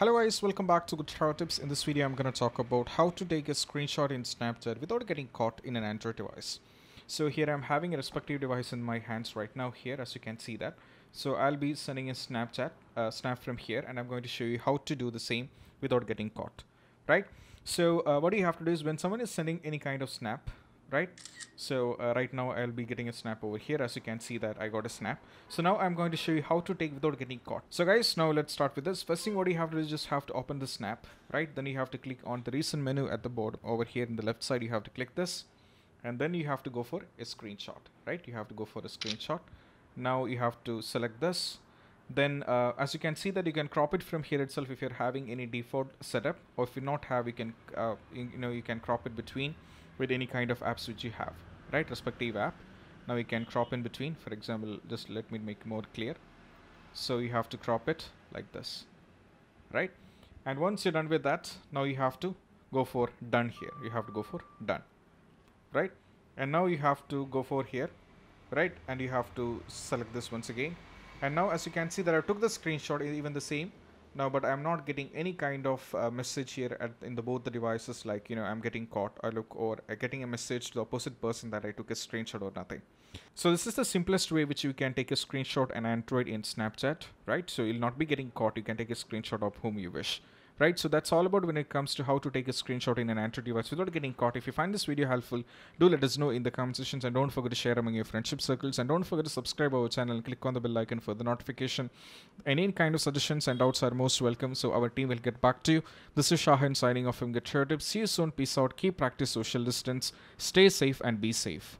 Hello guys, welcome back to Get Droid Tips. In this video, I'm going to talk about how to take a screenshot in Snapchat without getting caught in an Android device. So here I'm having a respective device in my hands right now here, as you can see that. So I'll be sending a Snapchat, uh, snap from here, and I'm going to show you how to do the same without getting caught, right? So uh, what you have to do is when someone is sending any kind of snap, right? So uh, right now I'll be getting a snap over here. As you can see that I got a snap. So now I'm going to show you how to take without getting caught. So guys now let's start with this. First thing what you have to do is just have to open the snap right? Then you have to click on the recent menu at the board over here in the left side. You have to click this. And then you have to go for a screenshot right? You have to go for a screenshot. Now you have to select this then uh, as you can see that you can crop it from here itself if you're having any default setup or if you not have you can uh, you, know you can crop it between with any kind of apps which you have right? Respective app. Now you can crop in between. For example just let me make more clear. So you have to crop it like this right? And once you're done with that now you have to go for done here. You have to go for done right? And now you have to go for here right? And you have to select this once again and now as you can see that I took the screenshot is even the same. Now but i'm not getting any kind of uh, message here at in the both the devices like you know i'm getting caught i look or uh, getting a message to the opposite person that i took a screenshot or nothing. So this is the simplest way which you can take a screenshot and android in snapchat right? So you'll not be getting caught you can take a screenshot of whom you wish right? So that's all about when it comes to how to take a screenshot in an android device without getting caught. If you find this video helpful do let us know in the comment sections and don't forget to share among your friendship circles and don't forget to subscribe our channel and click on the bell icon for the notification. Any kind of suggestions and doubts are most welcome. So our team will get back to you. This is shahan signing off from get tips. See you soon. Peace out. Keep practice social distance. Stay safe and be safe